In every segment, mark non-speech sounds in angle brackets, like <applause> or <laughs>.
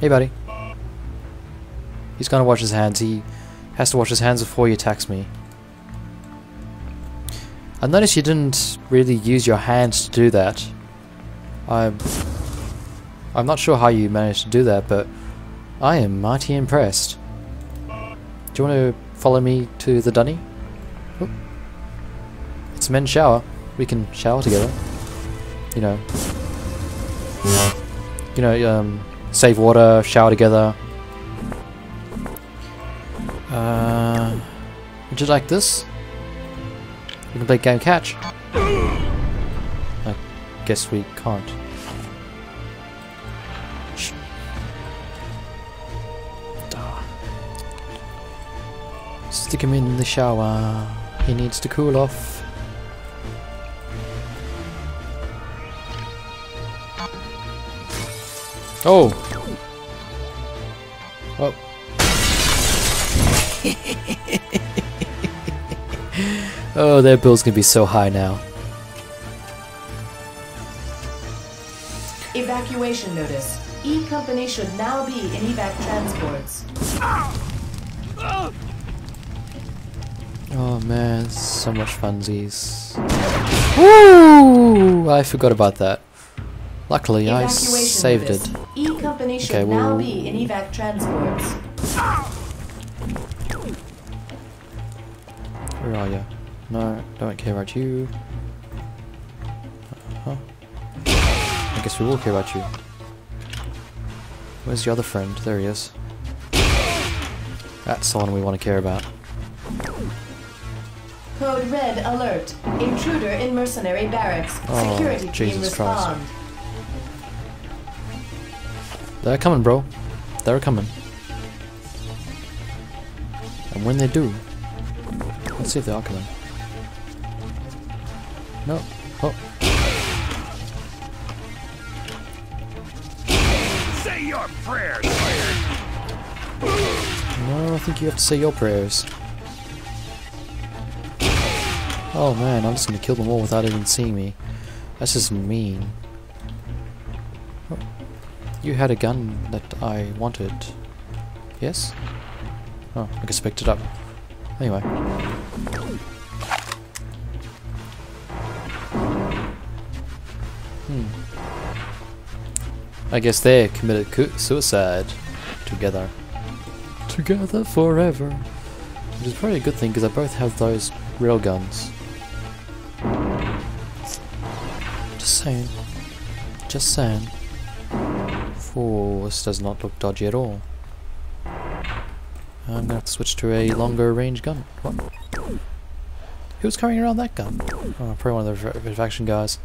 Hey, buddy. He's gonna wash his hands. He has to wash his hands before he attacks me. I noticed you didn't really use your hands to do that. I'm... I'm not sure how you managed to do that, but I am mighty impressed. Do you want to follow me to the dunny? It's men's shower. We can shower together. You know. You know, um, save water, shower together. Uh, would you like this? We can play game catch. I guess we can't. Ah. Stick him in the shower. He needs to cool off. Oh! Oh. <laughs> oh, their bill's gonna be so high now. Evacuation notice. E Company should now be in evac transports. Oh man, so much funsies. Woo! I forgot about that. Luckily, I saved notice. it. E Company should Okay, now well- be in evac transports. Where are you? No, don't care about you. Uh-huh. I guess we will care about you. Where's your other friend? There he is. That's the one we want to care about. Code Red alert. Intruder in mercenary barracks. Oh, Security team Jesus Christ. They're coming, bro. They're coming. And when they do, let's see if they are coming. No. Oh. Say your prayers, No, I think you have to say your prayers. Oh man, I'm just gonna kill them all without even seeing me. That's just mean. You had a gun that I wanted. Yes? Oh, I just picked it up. Anyway. Hmm. I guess they committed suicide together. Together forever. Which is probably a good thing because they both have those real guns. Just saying. Just saying. Oh, this does not look dodgy at all. I'm gonna to switch to a longer range gun. What? Who's carrying around that gun? Oh, probably one of the re- faction guys.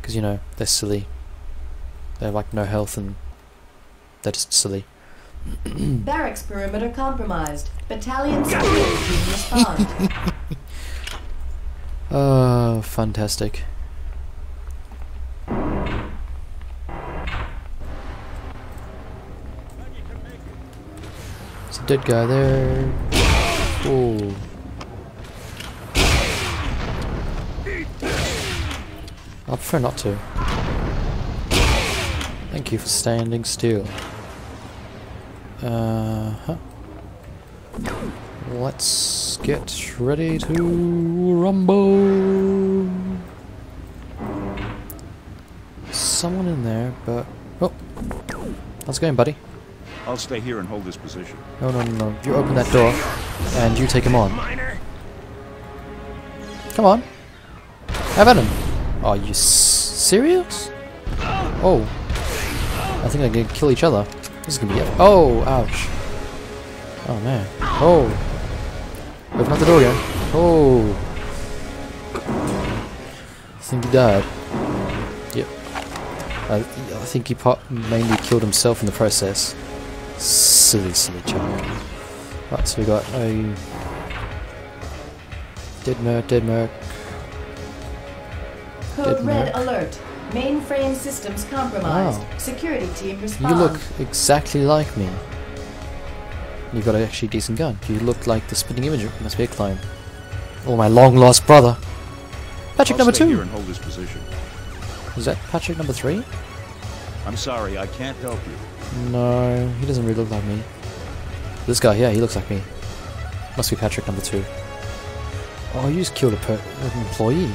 Because, you know, they're silly. They have like no health and they're just silly. <coughs> Barracks perimeter compromised. Battalion security team respond. Oh, <laughs> fantastic. Dead guy there. Oh. I prefer not to. Thank you for standing still. Uh huh. Let's get ready to rumble. Someone in there, but oh, how's it going, buddy? I'll stay here and hold this position. No, no, no, no. You open that door, and you take him on. Come on, have at him. Are you s- serious? Oh, I think they're gonna kill each other. This is gonna be. Oh, ouch. Oh man. Oh. Open up the door again. Oh. I think he died. Yep. I, I think he po- mainly killed himself in the process. Silly, silly child. Right, so we got a dead merc, dead merc. Code Didn't Red alert. Mainframe systems compromised. Oh. Security team You look exactly like me. You've got a actually decent gun. You look like the spinning image. It must be a clone. Or my long lost brother. Patrick I'll number stay here two. and hold this position. Is that Patrick number three? I'm sorry, I can't help you. No, he doesn't really look like me. This guy, yeah, he looks like me. Must be Patrick number two. Oh, you just killed a an employee.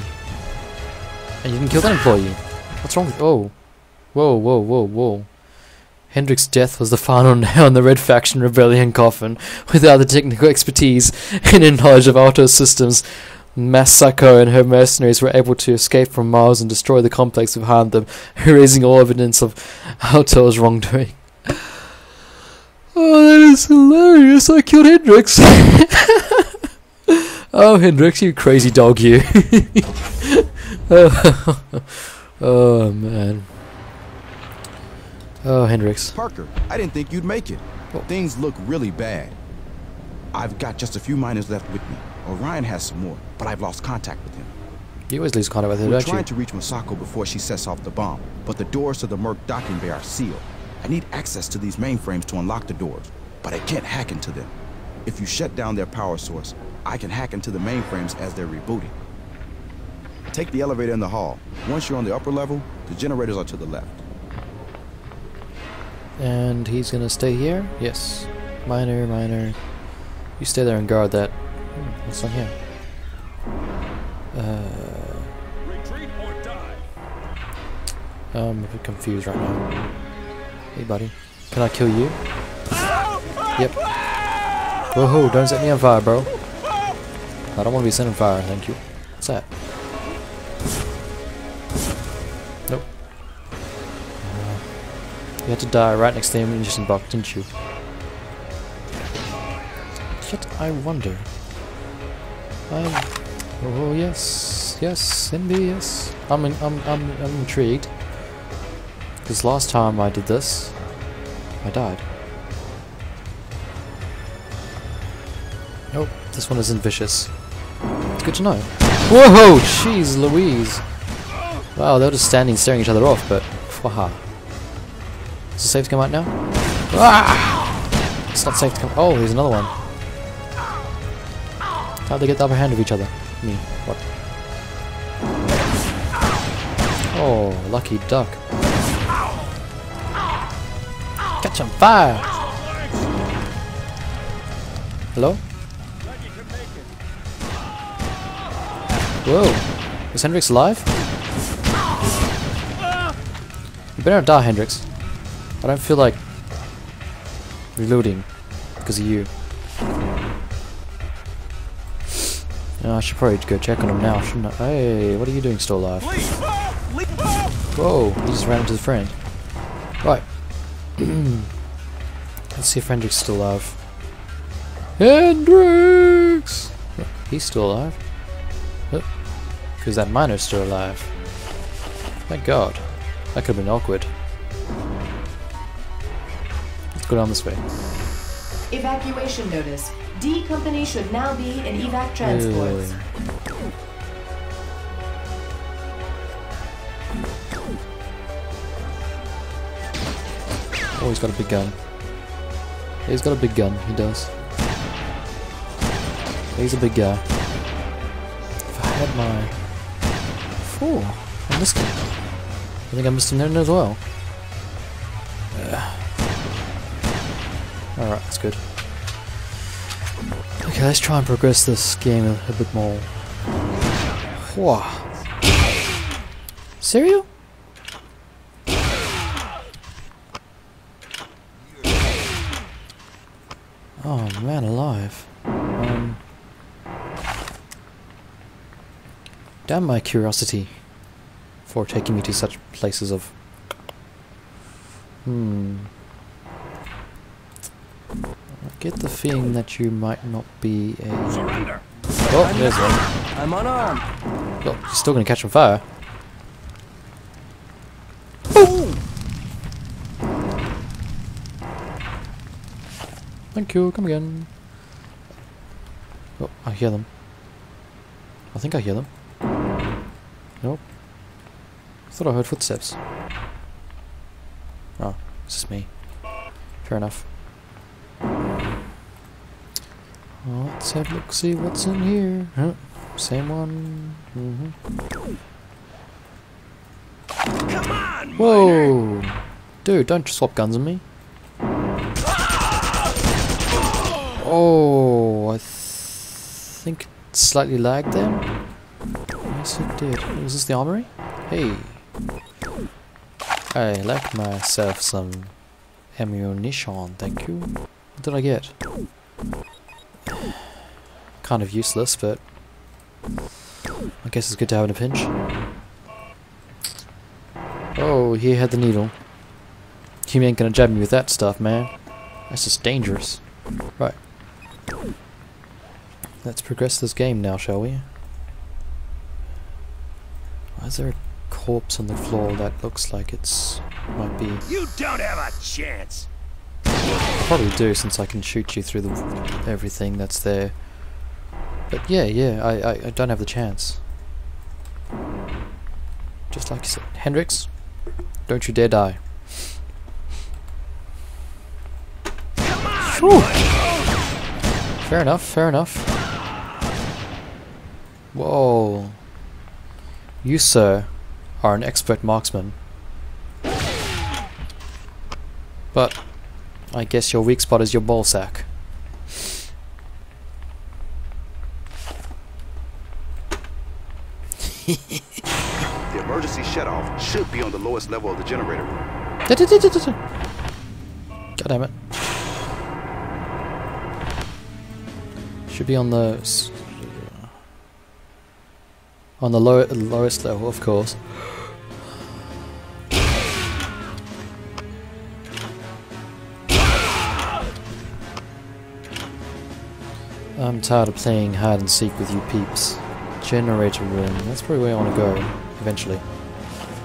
And you didn't kill that employee. What's wrong with Oh. Whoa, whoa, whoa, whoa. Hendrix's death was the final nail in the Red Faction rebellion coffin. Without the technical expertise and in knowledge of Ultor's systems, Masako and her mercenaries were able to escape from Mars and destroy the complex behind them, <laughs> erasing all evidence of Ultor's wrongdoing. Oh, that is hilarious! I killed Hendrix! <laughs> oh, Hendrix, you crazy dog, you! oh, <laughs> oh, man. Oh, Hendrix. Parker, I didn't think you'd make it. Oh. Things look really bad. I've got just a few miners left with me. Orion has some more, but I've lost contact with him. You always lose contact with her, We're don't you? trying to reach Masako before she sets off the bomb, but the doors to the Merc docking bay are sealed. I need access to these mainframes to unlock the doors, but I can't hack into them. If you shut down their power source, I can hack into the mainframes as they're rebooting. Take the elevator in the hall. Once you're on the upper level, the generators are to the left. And he's gonna stay here? Yes. Minor, minor. You stay there and guard that. Hmm, what's on here? Uh. I'm a bit confused right now. Hey, buddy. Can I kill you? Yep. Whoa, don't set me on fire, bro. I don't want to be set on fire, thank you. What's that? Nope. Uh, you had to die right next to the ammunition box, didn't you? Yet I wonder. I'm. Oh yes, yes, envy, yes. I'm, in, I'm, I'm, I'm intrigued. Because last time I did this, I died. Nope, this one isn't vicious. It's good to know. Whoa, jeez Louise. Wow, they're just standing staring each other off, but waha. Is it safe to come out now? Ah! It's not safe to come. Oh, here's another one. How'd they get the upper hand of each other? Me. What? Oh, lucky duck. Catch on fire! Hello? Whoa. Is Hendrix alive? You better not die, Hendrix. I don't feel like reloading because of you. I should probably go check on him now, shouldn't I? Hey, what are you doing still alive? Whoa, he just ran into the friend. Right. <clears throat> Let's see if Hendrix is still alive. Hendrix! Yeah, he's still alive. Oh, because that miner's still alive. My god. That could have been awkward. Let's go down this way. Evacuation notice. D Company should now be in evac transports. Oh, he's got a big gun. He's got a big gun, he does. He's a big guy. If I had my... Four. I missed him. I think I missed him there as well. Uh, Alright, that's good. Okay, let's try and progress this game a, a bit more. Whoa. Cereal? Oh man alive. Um Damn my curiosity for taking me to such places of Hmm. Get the feeling that you might not be a Surrender. Oh, there's one. I'm unarmed. Well, you're still gonna catch on fire. Thank you, come again. Oh, I hear them. I think I hear them. Nope. I Thought I heard footsteps. Ah, oh, it's just me. Fair enough. Let's have a look, see what's in here. Huh? Same one. Mm -hmm. Come on, Whoa! Dude, don't swap guns on me. Oh, I th think it slightly lagged then. Yes, it did. Was this the armory? Hey. I like myself some ammunition, thank you. What did I get? Kind of useless, but I guess it's good to have in a pinch. Oh, he had the needle. You ain't gonna jab me with that stuff, man. That's just dangerous. Right. Let's progress this game now, shall we? Why is there a corpse on the floor that looks like it's... might be... You don't have a chance. Probably do, since I can shoot you through the everything that's there. But yeah, yeah, I, I, I don't have the chance. Just like you said. Hendrix, don't you dare die. Whew. Fair enough, fair enough. Whoa. You, sir, are an expert marksman. But I guess your weak spot is your ball <laughs> The emergency shutoff should be on the lowest level of the generator room. <laughs> God damn it. Should be on the on the low, lowest level, of course. I'm tired of playing hide and seek with you peeps. Generator room. That's probably where I want to go eventually.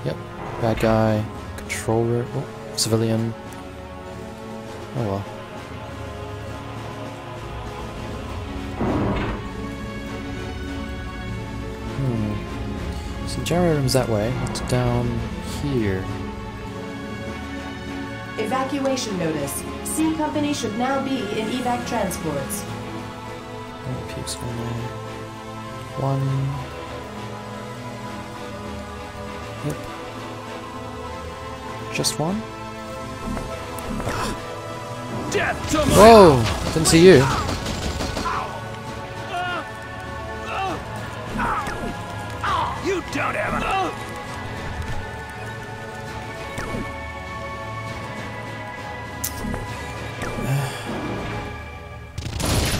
Yep. Bad guy. Control room. Oh, civilian. Oh well. Hmm. So generator room's that way. It's down here. Evacuation notice. C Company should now be in evac transports. Oh, peeps going there. One. Yep. Just one? Death to Whoa! Didn't see you. You don't have a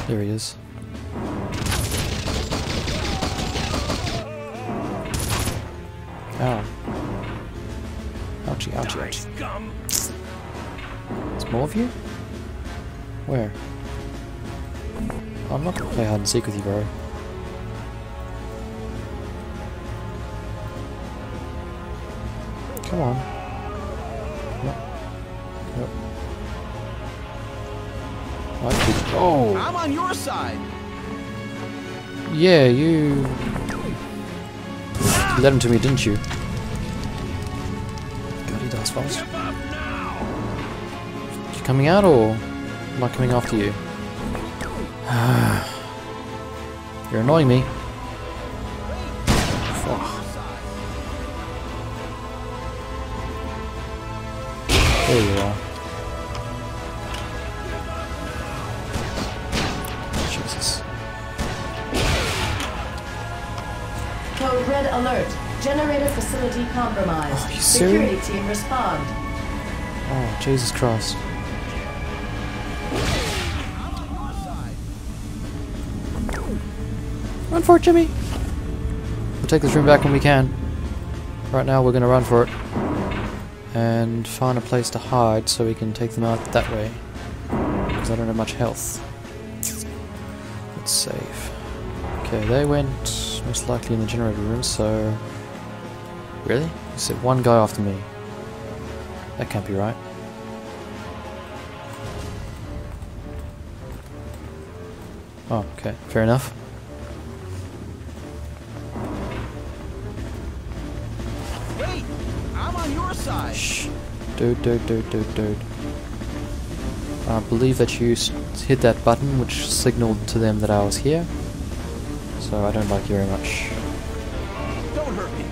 There he is. Ow. Ouchie, ouchie, ouchie. scum. There's more of you? Where? I'm not gonna play hide and seek with you, bro. Come on. Nope. Nope. Oh! I'm on your side. Yeah, you... You led him to me, didn't you? God, he dies fast. Give up now. You coming out or am I coming after you? <sighs> You're annoying me. Fuck. There you are. Red alert. Generator facility compromised. Are you Security team respond. Oh, Jesus Christ. Run for it, Jimmy! We'll take this room back when we can. Right now, we're gonna run for it. And find a place to hide so we can take them out that way. Because I don't have much health. Let's save. Okay, they went most likely in the generator room, so... Really? You said one guy after me. That can't be right. Oh, okay. Fair enough. Wait, I'm on your side. Shh. Dude, dude, dude, dude, dude. I believe that you hit that button which signaled to them that I was here. So I don't like you very much. Don't hurt me,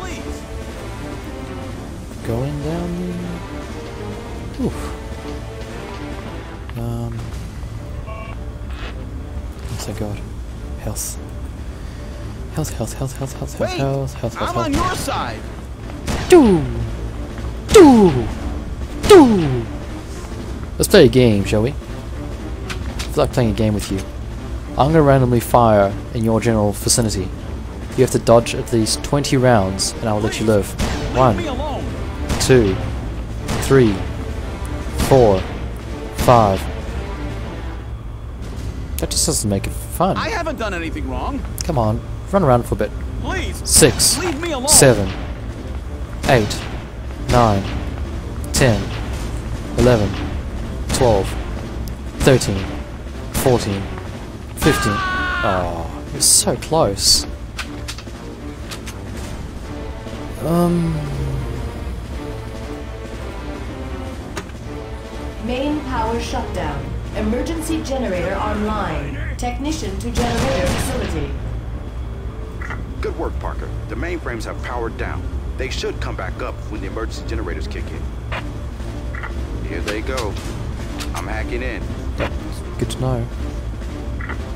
please. Going down Oof. Um. Oh, thank God. Health. Health, health, health, health, health, health, Wait, health, health, health, I'm on your side. Do! Do! Do! Let's play a game, shall we? I feel like playing a game with you. I'm gonna randomly fire in your general vicinity. You have to dodge at least 20 rounds, and I will let you live. One, two, three, four, five. That just doesn't make it fun. I haven't done anything wrong. Come on, run around for a bit. Please. Six, Leave me alone. seven, eight, nine, ten, eleven, twelve, thirteen, fourteen, fifteen. Oh, you're so close. Um, Main power shutdown. Emergency generator online. Technician to generator facility. Good work, Parker. The mainframes have powered down. They should come back up when the emergency generators kick in. Here they go. I'm hacking in. good to know.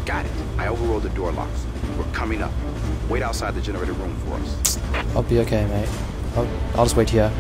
Got it. I overrode the door locks. We're coming up. Wait outside the generator room for us. I'll be okay, mate. I'll, I'll just wait here.